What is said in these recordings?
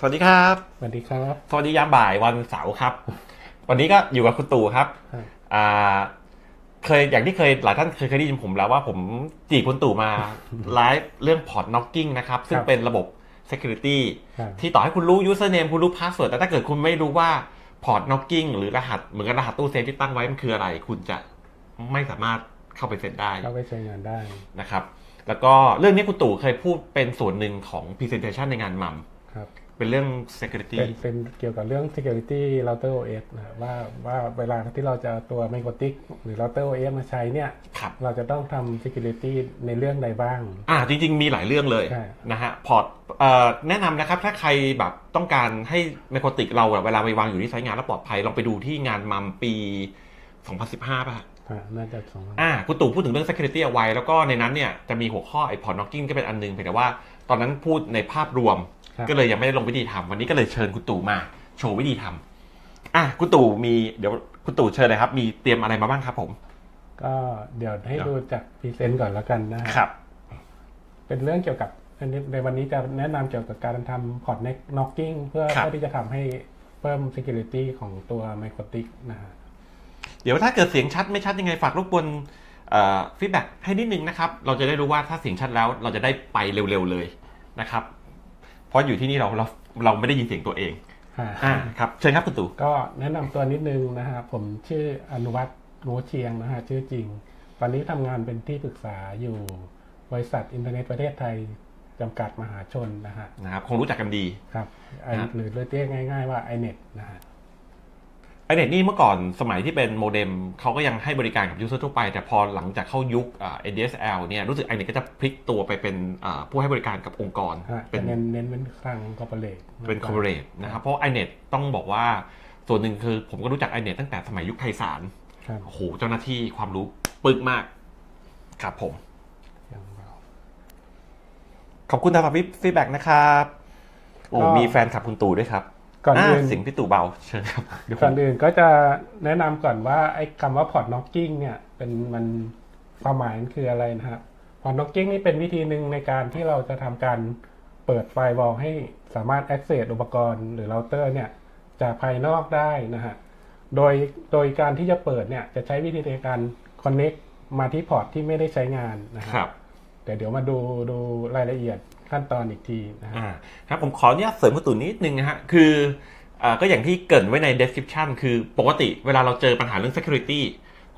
สวัสดีครับ สวัสดีครับ สวัสดียามบ่ายวันเสาร์ครับ วันนี้ก็อยู่กับคุณตู่ครับครับอ่าเคยอย่างที่เคยหลายท่านเคยเคยได้ยินผมแล้วว่าผมจีบคุณตู่มาไลฟ์เรื่อง port knocking นะครับ ซึ่งเป็นระบบ Security ครับที่ต่อให้คุณรู้ username คุณรู้ password แต่ถ้าเกิดคุณไม่รู้ว่า port knocking หรือรหัสเหมือนกับรหัสตู้เซฟที่ตั้งไว้มันคืออะไร คุณจะไม่สามารถเข้าไปเซ็นได้เข้าไปใช้งานได้นะครับ แล้วก็เรื่องนี้คุณตู่เคยพูดเป็นส่วนหนึ่งของ presentation ในงานมัมครับ เป็นเรื่อง security เป็นเป็นเกี่ยวกับเรื่อง security router OS นะครับว่าว่าเวลาที่เราจะเอาตัว m i c r o t i c หรือ router OS มาใช้เนี่ย ครับ เราจะต้องทำ security ในเรื่องใดบ้าง อ่าจริง ๆ มีหลายเรื่องเลยใช่ นะฮะพอร์ตเอ่อแนะนำนะครับถ้าใครแบบต้องการให้ไมโครติกเราอะเวลาไปวางอยู่ที่ไซต์งานแล้วปลอดภัย ลองไปดูที่งานมัมปี 2015 ป่ะอ่าน่าจะสองอ่าคุณตู่พูดถึงเรื่อง security เอาไว้ แล้วก็ในนั้นเนี่ยจะมีหัวข้อไอ้ port knocking ก็เป็นอันหนึ่งเพียงแต่ว่าตอนนั้นพูดในภาพรวมครับ ก็เลยยังไม่ได้ลงวิธีทำวันนี้ก็เลยเชิญคุณตู่มา โชว์วิธีทำอะคุณตู่มีเดี๋ยวคุณตู่เชิญเลยครับ มีเตรียมอะไรมาบ้างครับผม ก็เดี๋ยวให้ครับดูจาก present ก่อนแล้วกันนะฮะครับ เป็นเรื่องเกี่ยวกับอันนี้ในวันนี้จะแนะนำเกี่ยวกับการทำ port knocking เพื่อครับเพื่อที่จะทำให้เพิ่ม security ของตัว m i c r o t i c นะฮะเดี๋ยวถ้าเกิดเสียงชัดไม่ชัดยังไงฝากรบกวน feedback ให้นิดนึงนะครับ เราจะได้รู้ว่าถ้าเสียงชัดแล้วเราจะได้ไปเร็วๆเลยนะครับ เพราะอยู่ที่นี่เราเราเราไม่ได้ยินเสียงตัวเองอ่าอ่าครับเชิญครับคุณตู่ก็แนะนำตัวนิดนึงนะฮะผมชื่ออนุวัฒน์โงเชียงนะฮะชื่อจริง ตอนนี้ทำงานเป็นที่ปรึกษาอยู่บริษัทอินเทอร์เน็ตประเทศไทยจำกัดมหาชนนะฮะนะครับคงรู้จักกันดีครับไอครับหรือเรียกง่าย ๆ ว่า iNet นะฮะ iNet นี่เมื่อก่อนสมัยที่เป็นโมเด็มเขาก็ยังให้บริการกับ user ทั่วไป แต่พอหลังจากเข้ายุคอ่า ADSL เนี่ยรู้สึก iNet ก็จะพลิกตัวไปเป็นอ่าผู้ให้บริการกับองค์กรฮะจะเป็นเน้นเน้นเป็นทาง corporate เป็น corporateนะครับเพราะ iNet ต้องบอกว่าส่วนหนึ่งคือผมก็รู้จัก iNet ตั้งแต่สมัยยุคไพศาลครับโอ้โหเจ้าหน้าที่ความรู้ปึกมากครับผมอย่างเราขอบคุณสำหรับฟีดแบ็กนะครับโอ้ก็มีแฟนคลับคุณตู่ด้วยครับ ก่อนอื่นาเสิงพี่ตู่เบาเชิญครับเดี๋ยวผก่อนมอื่นก็จะแนะนำก่อนว่าไอ้คำว่า port knocking เนี่ยเป็นมันความหมายมันคืออะไรนะฮะ port knocking นี่เป็นวิธีหนึ่งในการที่เราจะทำการเปิดไฟวอลให้สามารถ access อุปกรณ์หรือเราเตอร์เนี่ยจากภายนอกได้นะฮะโดยโดยการที่จะเปิดเนี่ยจะใช้วิธีในการ connect มาที่ port ที่ไม่ได้ใช้งานนะฮะครับแต่เดี๋ยวมาดูดูรายละเอียด ขั้นตอนอีกทีนะฮะอ่าครับผมขออนุญาตเสริมคุณตู่นิดนึงนะฮะคืออ่าก็อย่างที่เกริ่นไว้ใน description คือปกติเวลาเราเจอปัญหาเรื่อง security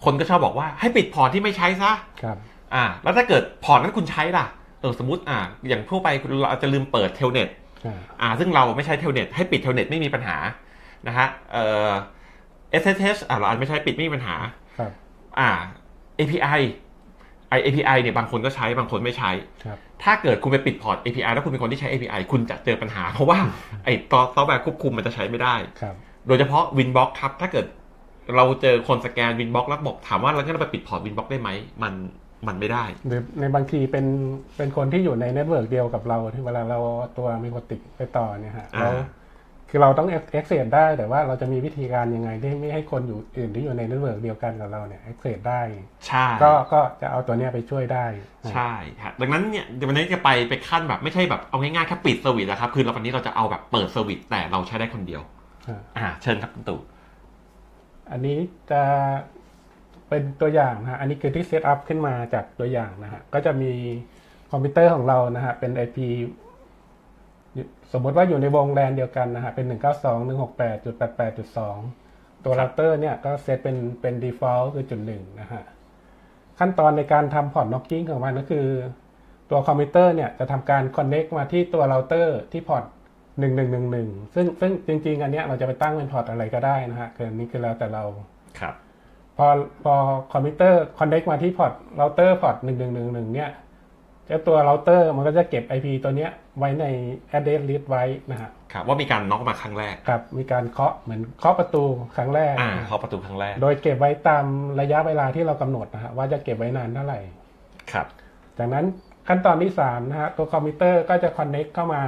คนก็ชอบบอกว่าให้ปิด port ที่ไม่ใช้ซะครับอ่าแล้วถ้าเกิด port นั้นคุณใช้ล่ะเออสมมติอ่าอย่างทั่วไปเราอาจจะลืมเปิด Telnetอ่าอ่าซึ่งเราไม่ใช้ Telnet ให้ปิด Telnet ไม่มีปัญหานะฮะเอ่อ SSH อ่าเราอาจจะไม่ใช้ปิดไม่มีปัญหาครับอ่า API ไอ API เนี่ยบางคนก็ใช้บางคนไม่ใช้ครับ ถ้าเกิดคุณไปปิดพอร์ต API แล้วคุณเป็นคนที่ใช้ API คุณจะเจอปัญหา เพราะว่าไอ้ตัวซอฟต์แวร์ควบคุมมันจะใช้ไม่ได้ครับโดยเฉพาะ Winbox ครับ ถ้าเกิดเราเจอคนสแกน Winbox แล้วบอกถามว่าเราจะไปปิดพอร์ต Winbox ได้ไหม มันมันไม่ได้ หรือในบางทีเป็นเป็นคนที่อยู่ใน network เดียวกับเราที่เวลาเราเอาตัว MikroTik ไปต่อเนี่ยฮะอ่าแล้ว คือเราต้อง access ได้แต่ว่าเราจะมีวิธีการยังไงที่ไม่ให้คนอยู่อื่นที่อยู่ใน network เดียวกันกับเราเนี่ย access ได้ใช่ก็ก็จะเอาตัวเนี้ยไปช่วยได้ ใช่ฮะดังนั้นเนี่ยเดี๋ยววันนี้จะไปไปขั้นแบบไม่ใช่แบบเอาง่ายๆแค่ปิด service นะครับ คือเราวันนี้เราจะเอาแบบเปิด service แต่เราใช้ได้คนเดียวอ่าอ่าเชิญครับคุณตู่อันนี้จะเป็นตัวอย่างนะฮะอันนี้คือที่ setup ขึ้นมาจากตัวอย่างนะฮะก็จะมีคอมพิวเตอร์ของเรานะฮะเป็น IP สมมติว่าอยู่ในวงแลนเดียวกันนะฮะเป็น 192.168.88.2 ตัวเราเตอร์เนี่ยก็เซตเป็นเป็น default คือจุดหนึ่งนะฮะขั้นตอนในการทำพอร์ต knocking ของมันก็คือ ตัวคอมพิวเตอร์เนี่ยจะทำการ connect มาที่ตัวเราเตอร์ที่ port 1111 ซึ่งซึ่งจริง ๆ อันเนี้ยเราจะไปตั้งเป็น port อะไรก็ได้นะฮะคืออันนี้คือแล้วแต่เราครับพอพอคอมพิวเตอร์ connect มาที่ port router port 1111เนี่ยเจ้าตัวเราเตอร์มันก็จะเก็บ IP ตัวเนี้ยไว้ใน address list ไว้นะฮะครับว่ามีการน็อกมาครั้งแรกกับมีการเคาะเหมือนเคาะประตูครั้งแรกอ่านะเข้าประตูครั้งแรก โดยเก็บไว้ตามระยะเวลาที่เรากำหนดนะฮะว่าจะเก็บไว้นานเท่าไหร่ครับ จากนั้นขั้นตอนที่3นะฮะตัวคอมพิวเตอร์ก็จะ connect เข้ามา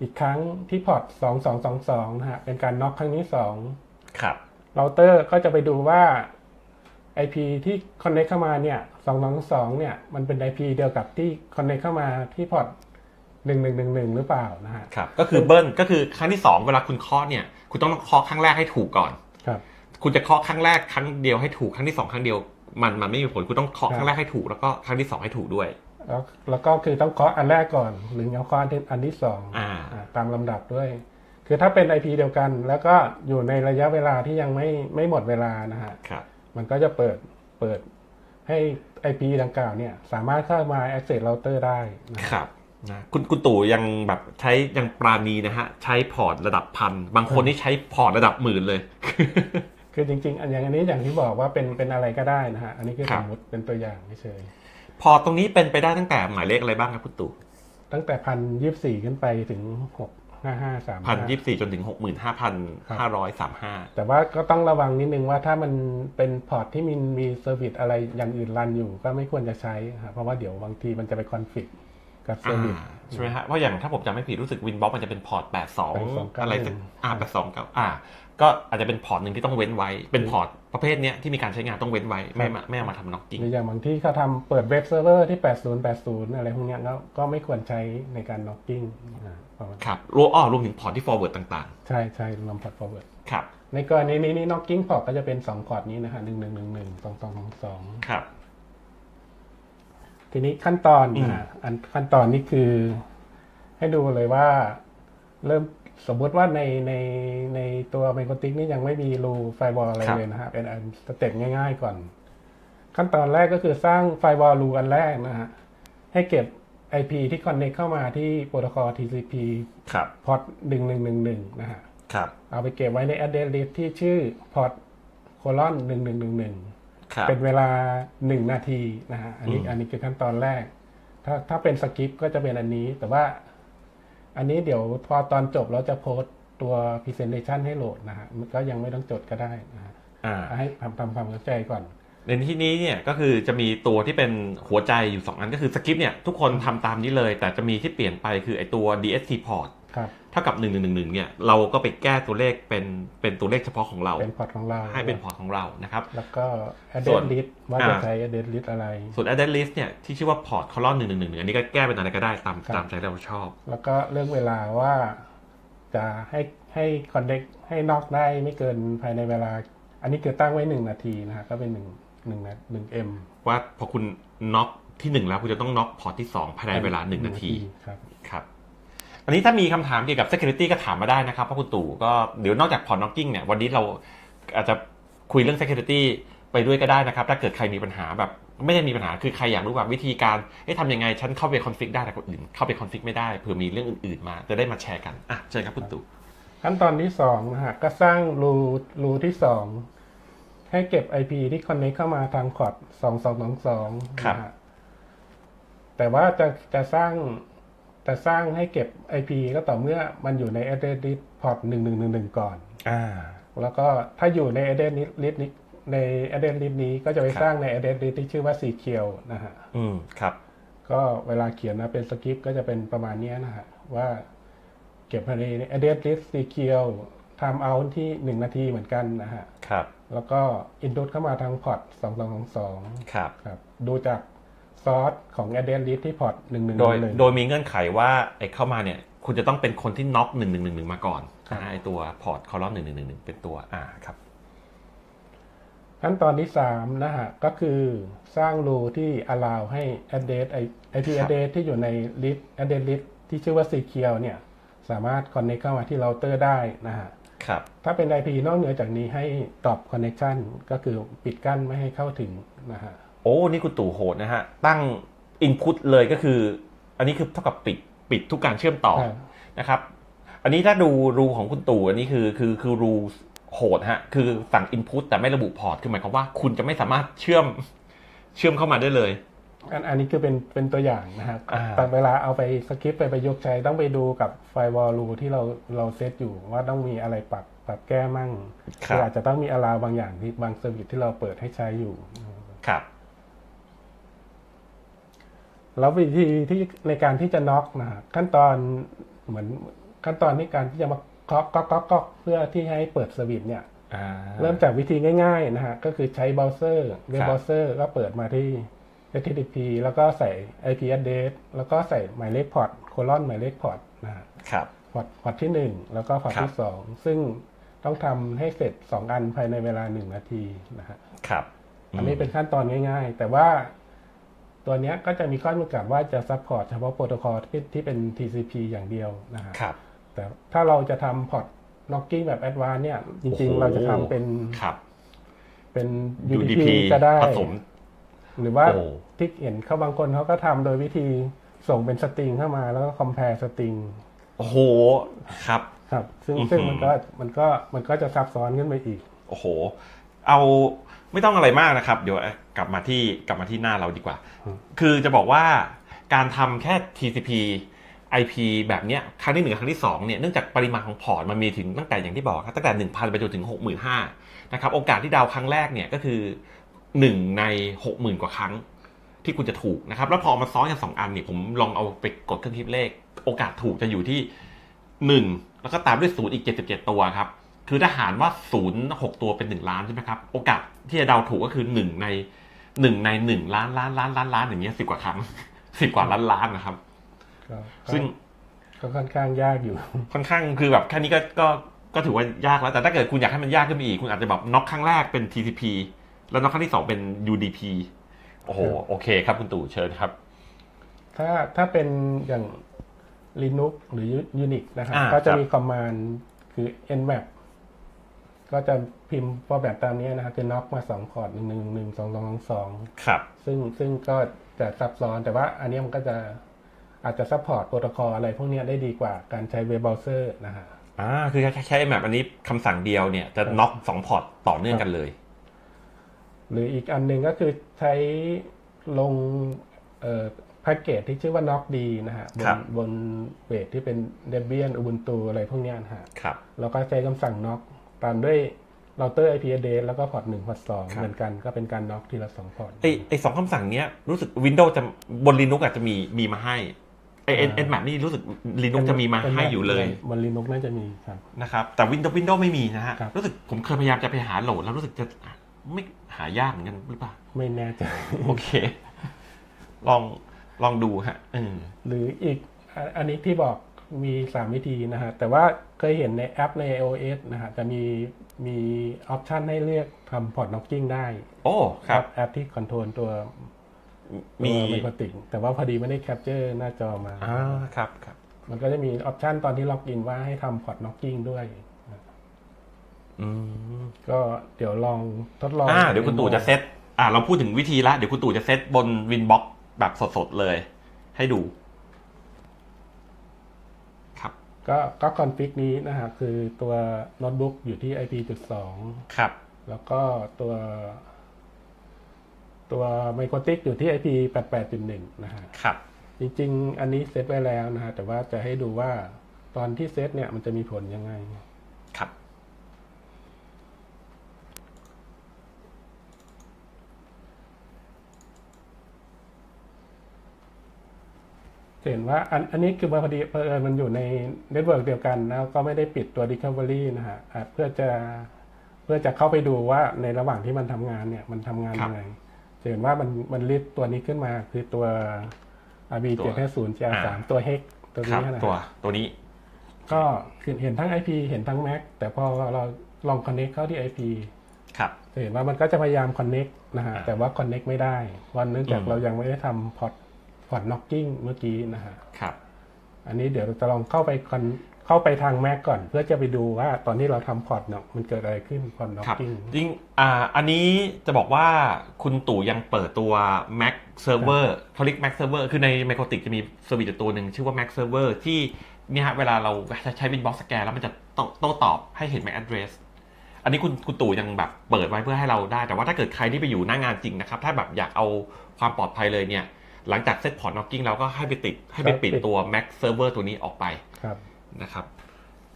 อีกครั้งที่พอร์ต2222นะฮะเป็นการน็อกครั้งที่ครับ2เราเตอร์ก็จะไปดูว่า IP ที่ connect เข้ามาเนี่ย222เนี่ย มันเป็น IP เดียวกับที่ connect เข้ามาที่พอร์ตหนึ่งหนึ่งหนึ่งหนึ่งหรือเปล่านะฮะ ครับ ก็คือเบิ้ล ก็คือครั้งที่สองเวลาคุณเคาะเนี่ย คุณต้องเคาะครั้งแรกให้ถูกก่อน ครับ คุณจะเคาะครั้งแรกครั้งเดียวให้ถูก ครั้งที่สองครั้งเดียว มันมันไม่มีผล คุณต้องเคาะครั้งแรกให้ถูก แล้วก็ครั้งที่สองให้ถูกด้วย แล้วแล้วก็คือต้องเคาะอันแรกก่อน หรือเอาเคาะอันที่อันที่สองอ่าอ่าตามลำดับด้วย คือถ้าเป็น IP เดียวกัน แล้วก็อยู่ในระยะเวลาที่ยังไม่ไม่หมดเวลานะฮะ ครับ มันก็จะเปิดเปิดให้ IP ดังกล่าวเนี่ย สามารถเข้ามา access router ได้นะครับนะคุณคุณตู่ยังแบบใช้ยังปราณีนะฮะ ใช้พอร์ตระดับพัน บางคนนี่ใช้พอร์ตระดับหมื่นเลย คือจริง ๆ อันอย่างอันนี้อย่างที่บอกว่าเป็นเป็นอะไรก็ได้นะฮะ อันนี้คือครัสบมมติเป็นตัวอย่างเฉยพอร์ตตรงนี้เป็นไปได้ตั้งแต่หมายเลขอะไรบ้างครับคุณตู่ๆตั้งแต่พันยี่สี่ขึ้นไปถึงหก ห้าห้าสามพันยี่สิบสี่จนถึงหกหมื่นห้าพันห้าร้อยสามห้าแต่ว่าก็ต้องระวังนิดนึงว่าถ้ามันเป็นพอร์ตที่มีมี service อะไรอย่างอื่น run อยู่ก็ไม่ควรจะใช้ครับเพราะว่าเดี๋ยวบางทีมันจะไปคอนฟ lict กับเซอร์วิสใช่ไหมฮะเพราะอย่างถ้าผมจำไม่ผิดรู้สึก Winbox มันจะเป็นพอร์ตแปดสอง8291อะไรสักอ่าแปดสองเก้าอ่า ก็อาจจะเป็นพอร์ตหนึ่งที่ต้องเว้นไว้ เป็นพอร์ตประเภทเนี้ยที่มีการใช้งานต้องเว้นไว้ ไม่มาไม่เอามาทำ knocking หรืออย่างบางที่เขาทำเปิดเว็บเซิร์ฟเวอร์ที่ 8080 อะไรพวกเนี้ยก็ก็ไม่ควรใช้ในการ knocking อ่าประมาณครับรวมอ้อรวมถึงพอร์ตที่ forward ต่างใช่ใช่รวมพอร์ต forward ๆครับในกรณีนี้นี่ knocking port ก็จะเป็น 2 พอร์ตนี้นะฮะ1 1 1 1 2 2 2 2ครับทีนี้ขั้นตอนอืมอ่าอันขั้นตอนนี้คือ ให้ดูเลยว่าเริ่ม สมมติว่าในในในตัว MikroTik นี่ยังไม่มี rule firewall อะไรเลยนะฮะ เป็นอัน step ง่ายๆก่อน ขั้นตอนแรกก็คือสร้าง firewall rule อันแรกนะฮะ ให้เก็บ IP ที่คอนเน c t เข้ามาที่โปรโตคอล TCP ครับพอร์ต1111นะฮะครับเอาไปเก็บไว้ใน address list ที่ชื่อพอร์ต colon 1111ครับเป็นเวลาหนึ่งนาทีนะฮะ อันนี้อืมอันนี้คือขั้นตอนแรก ถ้าถ้าเป็นสคริปต์ก็จะเป็นอันนี้แต่ว่า อันนี้เดี๋ยวพอตอนจบเราจะโพสต์ตัว presentation ให้โหลดนะฮะมันก็ยังไม่ต้องจดก็ได้นะฮะอ่าให้ทำทำความเข้าใจก่อน ในที่นี้เนี่ยก็คือจะมีตัวที่เป็นหัวใจอยู่ 2 อันก็คือสคริปต์เนี่ยทุกคนทำตามนี้เลย แต่จะมีที่เปลี่ยนไปคือไอตัว DST port ครับ เท่ากับ1111เนี่ยเราก็ไปแก้ตัวเลขเป็นเป็นตัวเลขเฉพาะของเราเป็นพอร์ตของเรา ให้เป็นพอร์ตของเรานะครับ แล้วก็ส่วน address list ว่าอ่าจะใช้ address list อะไร ส่วน address list เนี่ยที่ชื่อว่า port colon 1111อันนี้ก็แก้เป็นอะไรก็ได้ตามครับตามใจเราชอบ แล้วก็เรื่องเวลาว่าจะให้ให้คอนเ e กให้นอกได้ไม่เกินภายในเวลา อันนี้คือตั้งไว้หนึ่งนาทีนะฮะก็เป็นหนึ่งหนึ่งนะหนึ่ง mว่าพอคุณน็อกที่1แล้วคุณจะต้องน็อกพอร์ตที่2ภายในเวลา1นาที ครับครับอันนี้ถ้ามีคำถามเกี่ยวกับ security ก็ถามมาได้นะครับเพราะคุณตู่ก็เดี๋ยวนอกจาก port knocking เนี่ยวันนี้เราอาจจะคุยเรื่อง security ไปด้วยก็ได้นะครับ ถ้าเกิดใครมีปัญหาแบบไม่ได้มีปัญหาคือใครอยากรู้ว่าวิธีการเอ๊ะทำยังไงฉันเข้าไป config ได้แต่คนอื่นเข้าไป config ไม่ได้เผื่อมีเรื่องอื่นๆมา จะได้มาแชร์กันอะเชิญครับคุณตู่ขั้นตอนที่สองนะฮะก็สร้าง rule rule ที่สองให้เก็บ IP ที่คอนเน c t เข้ามาทางพอร์ตสองสองสองสองนะฮะแต่ว่าจะจะสร้าง จะสร้างให้เก็บ IP ก็ต่อเมื่อมันอยู่ใน address list port หนึ่งหนึ่งหนึ่งหนึ่งก่อน อ่า แล้วก็ถ้าอยู่ใน address list นี้ใน address list นี้ก็จะไปครับสร้างใน address list ที่ชื่อว่า secure นะฮะ อืม ครับ ก็เวลาเขียนมาเป็นสคริปต์ก็จะเป็นประมาณเนี้ยนะฮะ ว่าเก็บภายใน address list secure time out ที่หนึ่งนาทีเหมือนกันนะฮะ ครับ แล้วก็ input เข้ามาทางพอร์ต2222 ครับ ครับ ดูจาก ซอสของ address list ที่พอร์ต1111 โดยโดยมีเงื่อนไขว่าไอ้เข้ามาเนี่ยคุณจะต้องเป็นคนที่น็อกหนึ่งหนึ่งหนึ่งหนึ่งมาก่อนครับนะไอ้ตัว port colon หนึ่งหนึ่งหนึ่งหนึ่งเป็นตัวอ่าครับขั้นตอนที่3นะฮะก็คือสร้าง rule ที่ allow ให้ address IP ครับ address ที่อยู่ใน list address list ที่ชื่อว่า secure เนี่ยสามารถ connect เข้ามาที่เราเตอร์ได้นะฮะครับถ้าเป็น IP นอกเหนือจากนี้ให้ drop connection ก็คือปิดกั้นไม่ให้เข้าถึงนะฮะ โอ้นี่คุณตู่โหดนะฮะ ตั้ง Input เลยก็คือ อันนี้คือเท่ากับปิดปิดทุกการเชื่อมต่อครับนะครับ อันนี้ถ้าดูรูของคุณตู่อันนี้คือคือคือรูโหดฮะ คือสั่ง Input แต่ไม่ระบุพอร์ตคือหมายความว่าคุณจะไม่สามารถเชื่อมเชื่อมเข้ามาได้เลยอันอันนี้คือเป็นเป็นตัวอย่างนะครับอ่าแต่เวลาเอาไปสคริปต์ไปประยุกต์ใช้ต้องไปดูกับไฟวอลรูที่เราเราเซตอยู่ว่าต้องมีอะไรปรับปรับแก้มั่งครับออาจจะต้องมี allow บางอย่างที่บาง service ที่เราเปิดให้ใช้อยู่ ครับ แล้ววิธีที่ในการที่จะน็อกนะฮะขั้นตอนเหมือนขั้นตอนในการที่จะมาเคาะก๊อกก๊อกก๊อกเพื่อที่ให้เปิดสวิตช์เนี่ยอ่าเริ่มจากวิธีง่ายๆนะฮะก็คือใช้เบราว์เซอร์เว็บครับเบราว์เซอร์ก็เปิดมาที่ HTTP แล้วก็ใส่ IP address แล้วก็ใส่หมายเลขพอร์ต colon หมายเลขพอร์ตนะฮะครับพอร์ตพอร์ตที่หนึ่งแล้วก็พอร์ตครับที่สองซึ่งต้องทำให้เสร็จสองอันภายในเวลาหนึ่งนาทีนะฮะครับอันนี้เป็นขั้นตอนง่าย ๆ แต่ว่า ตัวเนี้ยก็จะมีข้อจำกัดว่าจะ support เฉพาะโปรโตคอลที่ที่เป็น TCP อย่างเดียวนะฮะครับแต่ถ้าเราจะทำพอร์ต knocking แบบ advanced เนี่ย จริงโอ้โหๆเราจะทำเป็นครับเป็น UDP UDP ก็ได้ผสมหรือว่าโอ้ที่เห็นเขาบางคนเขาก็ทำโดยวิธีส่งเป็นสตริงเข้ามาแล้วก็ compare สตริงโอ้โหครับครับ ซึ่งอื้อหือซึ่งมันก็มันก็มันก็จะซับซ้อนขึ้นไปอีก โอ้โห เอาไม่ต้องอะไรมากนะครับ เดี๋ยว กลับมาที่กลับมาที่หน้าเราดีกว่าอืมคือจะบอกว่าการทำแค่ TCP IP แบบเนี้ยครั้งที่หนึ่งกับครั้งที่สองเนี่ยเนื่องจากปริมาณของพอร์ตมันมีถึงตั้งแต่อย่างที่บอกครับตั้งแต่หนึ่งพันไปจนถึงหกหมื่นห้านะครับโอกาสที่ดาวครั้งแรกเนี่ยก็คือหนึ่งในหกหมื่นกว่าครั้งที่คุณจะถูกนะครับ แล้วพอเอามาซ้อนกันสองอันเนี่ยผมลองเอาไปกดเครื่องคิดเลข โอกาสถูกจะอยู่ที่หนึ่งแล้วก็ตามด้วยศูนย์อีกเจ็ดสิบเจ็ดตัวครับคือถ้าหารว่าศูนย์หกตัวเป็นหนึ่งล้านใช่ไหมครับโอกาสที่จะเดาถูกก็คือหนึ่งใน หนึ่งในหนึ่งล้านล้านล้านล้านล้านอย่างเงี้ยสิบกว่าครั้งสิบกว่าล้านล้านนะครับก็ก็ซึ่งก็ค่อนข้างยากอยู่ ค่อนข้างคือแบบแค่นี้ก็ก็ก็ถือว่ายากแล้ว แต่ถ้าเกิดคุณอยากให้มันยากขึ้นไปอีก คุณอาจจะแบบน็อกครั้งแรกเป็น TCP แล้วน็อกครั้งที่สองเป็น UDP โอ้โหครับโอเคครับคุณตู่เชิญครับ ถ้าถ้าเป็นอย่าง Linux หรือ Unix นะครับอ่าก็จะครับมี command คือ nmap ก็จะพิมพ์ฟอร์แบตตามนี้นะครับจะ knock มาสองพอร์ตหนึ่งหนึ่งหนึ่งสองสองสองครับ ซึ่งซึ่งก็จะซับซ้อนแต่ว่าอันนี้มันก็จะอาจจะ support โปรโตคอลอะไรพวกเนี้ยได้ดีกว่าการใช้เว็บเบราว์เซอร์นะฮะอ่าคือแค่แค่ nmap อันนี้คำสั่งเดียวเนี่ยจะน็อกสองพอร์ตต่อเนื่องกันเลย หรืออีกอันหนึ่งก็คือใช้ลงเอ่อแพ็กเกจที่ชื่อว่า knockd นะฮะบครันบบนเวทที่เป็น Debian Ubuntu อะไรพวกเนี้ยนะฮะครับแล้วก็ใช้คำสั่ง knock ตามด้วยเราเตอร์ IP address แล้วก็พอร์ตหนึ่งพอร์ตสองครับ เหมือนกันก็เป็นการ knock ทีละสองพอร์ต ไอไอสองคำสั่งเนี้ยรู้สึก Windows จะบน Linux อาจจะมีมีมาให้ไอเอ็นเอ็นแมปนี่รู้สึก Linux จะมีมาให้อยู่เลยบน Linux น่าจะมีครับ นะครับแต่ Windows Windows ไม่มีนะฮะครับ รู้สึกผมเคยพยายามจะไปหาโหลด แล้วรู้สึกจะไม่หายากเหมือนกันหรือเปล่า ไม่แน่ใจ โอเค ลองลองดูฮะเออ หรืออีกอันอันนี้ที่บอกมี 3 วิธีนะฮะ แต่ว่า เคยเห็นในแอปใน iOS นะฮะจะมีมีออปชันให้เลือกทำ port knocking ได้โอ้ครับแอปที่ control ตัวมี Mikrotik แต่ว่าพอดีไม่ได้ capture หน้าจอมาอ่าครับครับมันก็จะมีออปชันตอนที่ล็อกอินว่าให้ทำ port knocking ด้วยอืมก็เดี๋ยวลองทดลองอ่าเดี๋ยวคุณตู่จะเซตอ่าเราพูดถึงวิธีละเดี๋ยวคุณตู่จะเซตบน Winbox แบบสดๆเลย ให้ดู ครับ ก็ก็คอนฟิกนี้นะฮะคือตัวโน้ตบุ๊กอยู่ที่ IP.2 ครับ แล้วก็ตัว ตัวไมโครติกอยู่ที่ IP 88.1 นะฮะครับ จริง ๆ อันนี้เซตไว้แล้วนะฮะแต่ว่าจะให้ดูว่าตอนที่เซตเนี่ยมันจะมีผลยังไง เห็นว่าอันอันนี้คือพอดีเผอิญมันอยู่ใน network เดียวกันแล้วก็ไม่ได้ปิดตัว Recovery นะฮะอะเพื่อจะเพื่อจะเข้าไปดูว่าในระหว่างที่มันทำงานเนี่ยมันทำงานครับยังไงจะเห็นว่ามันมันลิสต์ตัวนี้ขึ้นมาคือตัว RB ตัว750 GR3 ตัว HEX ตัวนี้ครับนะตัวฮะตัวนี้ ก็คือเห็นทั้ง IP เห็นทั้ง Mac แต่พอเราลอง Connect เข้าที่ IP ครับจะเห็นว่ามันก็จะพยายาม Connect นะฮะอ่าแต่ว่า Connect ไม่ได้วันเนื่องจากอืมเรายังไม่ได้ทำพอร์ต พอร์ต Knocking เมื่อกี้นะฮะครับ อันนี้เดี๋ยวเราจะลองเข้าไป con เข้าไปทาง Mac ก่อน เพื่อจะไปดูว่าตอนที่เราทำ port knock มันเกิดอะไรขึ้นพอร์ตครับ Knocking จริงอ่าอันนี้จะบอกว่าคุณตู่ยังเปิดตัว Mac Server เขาเรียก Mac Server คือใน m i c r o t i c จะมี service ตัวหนึ่งชื่อว่า Mac Server ที่เนี่ยฮะเวลาเราใช้ Winbox สแกนแล้วมันจะโตโต้ตอบให้เห็น MAC address อันนี้คุณคุณตู่ยังแบบเปิดไว้เพื่อให้เราได้ แต่ว่าถ้าเกิดใครที่ไปอยู่หน้างานจริงนะครับ ถ้าแบบอยากเอาความปลอดภัยเลยเนี่ย หลังจากเซตพอร์ต knocking แล้วก็ให้ไปติดให้ไปปิดตัว Mac Server ตัวนี้ออกไปครับนะครับ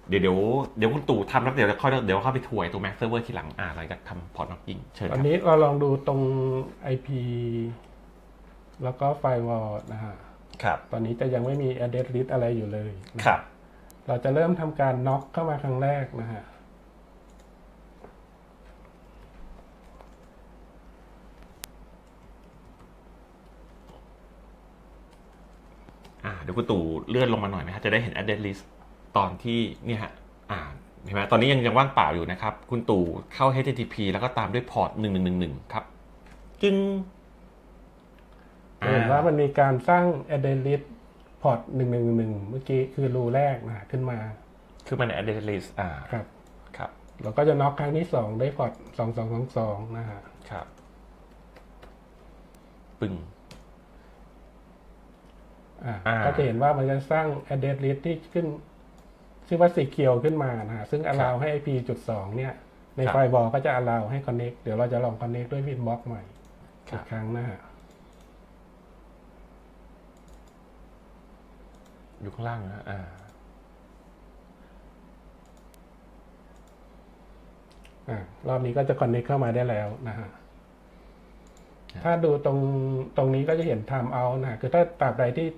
เดี๋ยวเดี๋ยวเดี๋ยวคุณตู่ทำแล้วเดี๋ยวค่อยเดี๋ยวเข้าไปถวยตัว Mac Server ทีหลังอ่าหลังจากทำพอร์ต knocking เชิญครับอันบนี้เราลองดูตรง IP แล้วก็ Firewall นะฮะครับ ตอนนี้จะยังไม่มี address list อะไรอยู่เลยนะครับ เราจะเริ่มทำการ knock เข้ามาครั้งแรกนะฮะ ดี๋ยวคุณตู่เลื่อนลงมาหน่อยไหมฮะจะได้เห็น address list ตอนที่เนี่ยฮะอ่าเห็นไหมตอนนี้ยังยังว่างเปล่าอยู่นะครับ คุณตู่เข้า http แล้วก็ตามด้วยพอร์ต1111 ครับ จึงจะเห็นว่ามันมีการสร้าง address list พอร์ตหนึ่งหนึ่งหนึ่งเมื่อกี้คือรูแรกนะฮะขึ้นมา คือมัน address list อ่าครับครับเราก็จะน็อกครั้งที่สองได้พอร์ตสองสองสองสองนะฮะครับ ปึ้งอ่าอ่า ก็จะเห็นว่ามันจะสร้าง address list ที่ขึ้น ชื่อว่าสีเขียวขึ้นมานะฮะซึ่ง allow ให้ IP จุดสองเนี่ย ใน firewall ก็จะ allow ให้ connect เดี๋ยวเราจะลอง connect ด้วย Winbox ใหม่อีกครั้งนะฮะอยู่ข้างล่างนะอ่าอ่ารอบนี้ก็จะ connect เข้ามาได้แล้วนะฮะครับถ้าดูตรงตรงนี้ก็จะเห็น time out นะฮะคือถ้าตราบใดที่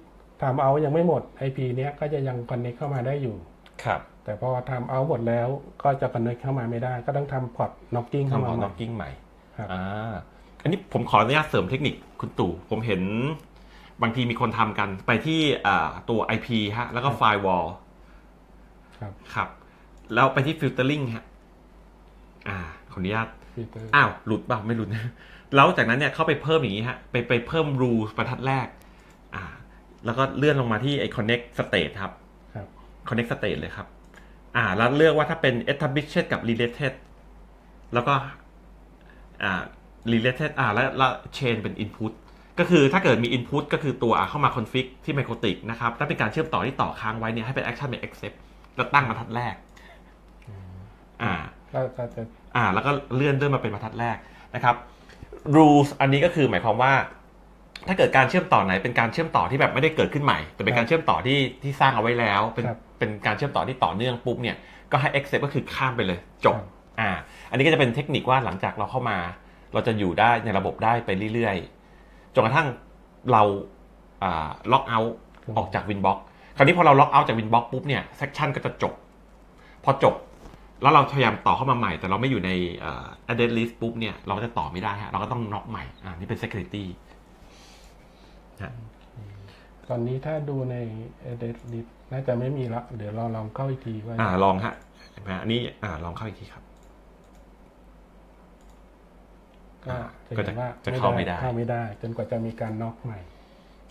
time out ยังไม่หมด IP เนี้ยก็จะยัง connect เข้ามาได้อยู่ ครับ แต่พอ time out หมดแล้วก็จะ connect เข้ามาไม่ได้ ก็ต้องทำ port knocking เข้าทำขมาองใหม่ knocking ใหม่ ครับ อ่า อันนี้ผมขออนุญาตเสริมเทคนิคคุณตู่ ผมเห็นบางทีมีคนทำกันไปที่อ่าตัว IP ฮะ แล้วก็ firewall ครับ ครับ แล้วไปที่ filtering ฮะ อ่า ขออนุญาต filter อ้าว หลุดเปล่าไม่หลุดแล้วจากนั้นเนี่ยเข้าไปเพิ่มอย่างนี้ฮะ ไปไปเพิ่ม rule บรรทัดแรกอ่า แล้วก็เลื่อนลงมาที่ไอ้ connect state ครับครับ connect state เลยครับ อ่า แล้วเลือกว่าถ้าเป็น established กับ related แล้วก็ อ่า related อ่า แล้วแล้ว chain เป็น input ก็คือถ้าเกิดมี input ก็คือตัวอ่าเข้ามา config ที่ microtik นะครับ ถ้าเป็นการเชื่อมต่อที่ต่อค้างไว้เนี่ยให้เป็น action เป็น accept แล้วตั้งบรรทัดแรก อ่า ก็ก็จะ อ่า แล้วก็เลื่อนเลื่อนมาเป็นบรรทัดแรกนะครับ rules อันนี้ก็คือหมายความว่า ถ้าเกิดการเชื่อมต่อไหนเป็นการเชื่อมต่อที่แบบไม่ได้เกิดขึ้นใหม่ แต่เป็นการเชื่อมต่อที่ที่สร้างเอาไว้แล้ว เป็นครับเป็นการเชื่อมต่อที่ต่อเนื่องปุ๊บเนี่ยก็ให้ accept ก็คือข้ามไปเลยจบครับอ่า อันนี้ก็จะเป็นเทคนิคว่าหลังจากเราเข้ามา เราจะอยู่ได้ในระบบได้ไปเรื่อยๆจนกระทั่งเราอ่าล็อกเอาท์ออกจาก Winbox คราวนี้พอเราล็อกเอาท์จาก Winbox ปุ๊บเนี่ยเซ c ชันก็จะจบ พอจบ แล้วเราพยายามต่อเข้ามาใหม่ แต่เราไม่อยู่ในเอ่อ address list ปุ๊บเนี่ยเราก็จะต่อไม่ได้ฮะเราก็ต้องน็อกใหม่อ่านี่เป็น security ฮะตอนนี้ถ้าดูใน address list น่าจะไม่มีละเดี๋ยวเราลองเข้าอีกทีว่าอ่าลองฮะเห็นไหมฮะอันนี้อ่าลองเข้าอีกทีครับก็จะเห็นว่าจะเข้าไม่ได้เข้าไม่ได้ จนกว่าจะมีการน็อกใหม่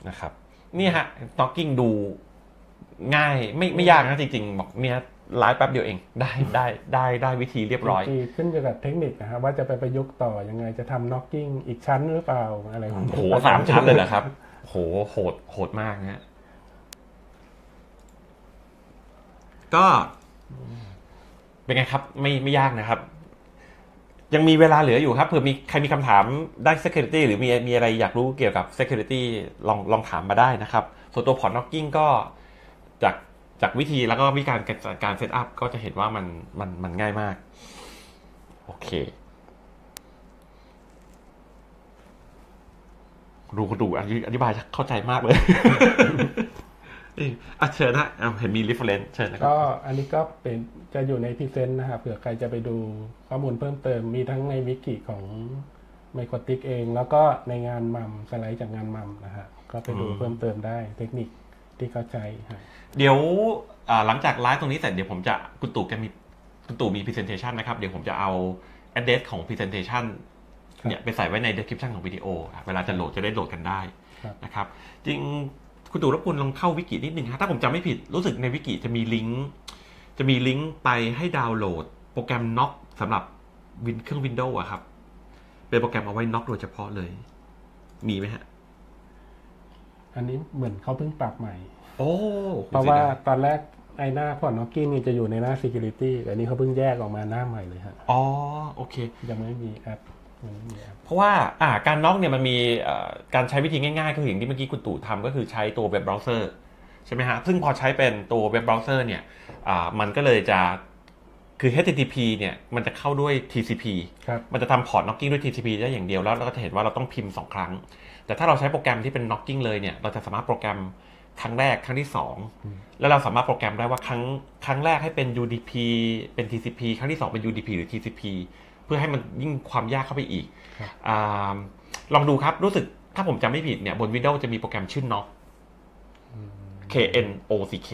นะครับ นี่ฮะ talking ดูง่ายไม่ไม่ยากนะจริงๆ บอกเนี่ยไลฟ์แป๊บเดียวเองได้ได้ได้ได้วิธีเรียบร้อยบางทีขึ้นอยู่กับเทคนิคนะครับว่าจะไปประยุกต์ต่อยังไงจะทำน็อกกิ้งอีกชั้นหรือเปล่าอะไรของโอ้โหสามชั้นเลยเหรอครับ โหโหดโหดมากนะ ก็ เป็นไงครับ ไม่ไม่ยากนะครับ ยังมีเวลาเหลืออยู่ครับเผื่อมีใครมีคำถามด้าน security หรือมีมีอะไรอยากรู้เกี่ยวกับ security ลองลองถามมาได้นะครับ ส่วนตัวพอร์ต knocking ก็จากจากวิธีแล้วก็วิการการ setup ก็จะเห็นว่ามันมันมันง่ายมาก โอเค ดูดูอธิอธิบายเข้าใจมากเลยเอ้ยอะเชิญนะเอาเห็นมี reference เชิญนะครับก็อันนี้ก็เป็นจะอยู่ในพรีเซนต์นะครับเผื่อใครจะไปดูข้อมูลเพิ่มเติมมีทั้งในวิกิของไมโครติกเอง แล้วก็ในงานมัมสไลด์จากงานมัมนะฮะก็ไปดูอืมเพิ่มเติมได้เทคนิคที่เขาใช้ฮะเดี๋ยวอ่าหลังจากไลฟ์ตรงนี้เสร็จเดี๋ยวผมจะคุณตู่แกมีคุณตู่มี presentation นะครับ เดี๋ยวผมจะเอา address ของ presentation เนี่ยไปใส่ไว้ใน description ของวิดีโออะเวลาจะโหลดจะได้โหลดกันได้ครับนะครับจริงคุณตู่รบกวนลองเข้าวิกินิดนึงฮะถ้าผมจำไม่ผิดรู้สึกในวิกิจะมีลิงก์จะมีลิงก์ไปให้ดาวน์โหลด โปรแกรม Knock สำหรับวินเครื่อง Windows อะครับ เป็นโปรแกรมเอาไว้ Knock โดยเฉพาะเลย มีไหมฮะ อันนี้เหมือนเขาเพิ่งปรับใหม่ โอ้เพราะว่าตอนแรกไอหน้า port knocking นี่จะอยู่ในหน้า Security แต่อันนี้เขาเพิ่งแยกออกมาหน้าใหม่เลยฮะ อ๋อ โอเค ยังไม่มีแอปยังไม่มีแอป เพราะว่าอ่าการน็อกเนี่ยมันมีเอ่อการใช้วิธีง่ายๆก็คืออย่างที่เมื่อกี้คุณตู่ทำก็คือใช้ตัว web browser ใช่ไหมฮะซึ่งพอใช้เป็นตัว web browser เนี่ยอ่ามันก็เลยจะคือ HTTP เนี่ยมันจะเข้าด้วย TCP ครับมันจะทำพอร์ต knocking ด้วย TCP ได้อย่างเดียวแล้วเราก็จะเห็นว่าเราต้องพิมพ์ 2 ครั้ง แต่ถ้าเราใช้โปรแกรมที่เป็น knocking เลยเนี่ยเราจะสามารถโปรแกรมครั้งแรกครั้งที่ 2 แล้วเราสามารถโปรแกรมได้ว่าครั้งครั้งแรกให้เป็น UDP เป็น TCP ครั้งที่ 2 เป็น UDP หรือ TCP เพื่อให้มันยิ่งความยากเข้าไปอีกครับอาลองดูครับรู้สึกถ้าผมจำไม่ผิดเนี่ยบน Windows จะมีโปรแกรมชื่อ knock K N O C K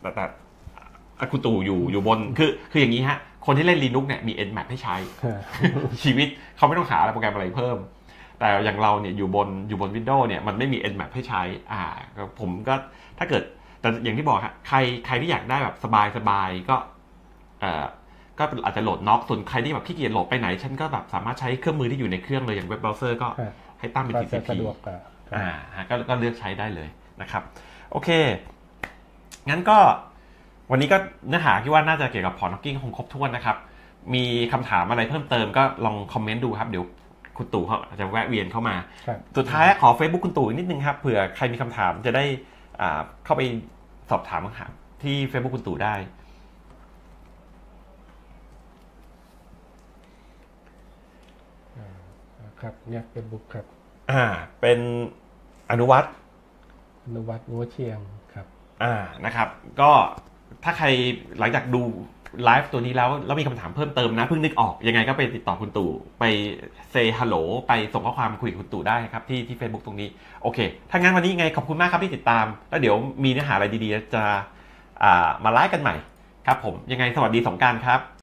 แต่แต่อะคุณตู่อยู่อยู่บนคือคืออย่างนี้ฮะ คนที่เล่น Linux เนี่ยมี Nmap ให้ใช้ ชีวิตเขาไม่ต้องหาอะไรโปรแกรมอะไรเพิ่ม แต่อย่างเราเนี่ยอยู่บนอยู่บน Windows เนี่ยมันไม่มี Nmap ให้ใช้ อ่าก็ผมก็ถ้าเกิดแต่อย่างที่บอกฮะใครใครที่อยากได้แบบสบายสบายก็เอ่อ ก็อาจจะโหลดน็อกส่วนใครที่แบบขี้เกียจโหลดไปไหน ฉันก็แบบสามารถใช้เครื่องมือที่อยู่ในเครื่องเลยอย่างเว็บเบราว์เซอร์ก็ครับให้ตั้งเป็นก็จะ TCP สะดวกกว่าอ่าฮะก็ก็เลือกใช้ได้เลยนะครับ โอเค งั้นก็วันนี้ก็เนื้อหาคิดว่าน่าจะเกี่ยวกับ port knocking คงครบถ้วนนะครับ มีคำถามอะไรเพิ่มเติมก็ลองคอมเมนต์ดูครับ เดี๋ยวคุณตู่เขาอาจจะแวะเวียนเข้ามาครับสุดท้ายขอ Facebook คุณตู่อีกนิดนึงครับ เผื่อใครมีคำถามจะได้อ่าเข้าไปสอบถามคำถามที่ Facebook คุณตู่ได้ ครับเนี่ยเป็นบุกครับ อ่า เป็นอนุวัตรอนุวัฒน์งัวเชียงครับ อ่านะครับ ก็ถ้าใครหลังจากดูไลฟ์ตัวนี้แล้วแล้วมีคำถามเพิ่มเติมนะเพิ่งนึกออกยังไงก็ไปติดต่อคุณตู่ไปเซฮัลโหลไปส่งข้อความคุยกับคุณตู่ได้ครับที่ที่ Facebook ตรงนี้ โอเค ถ้างั้นวันนี้ยังไงขอบคุณมากครับที่ติดตาม แล้วเดี๋ยวมีเนื้อหาอะไรดีๆ จะอ่ามาไลฟ์กันใหม่ครับผมยังไงสวัสดีสงกรารครับ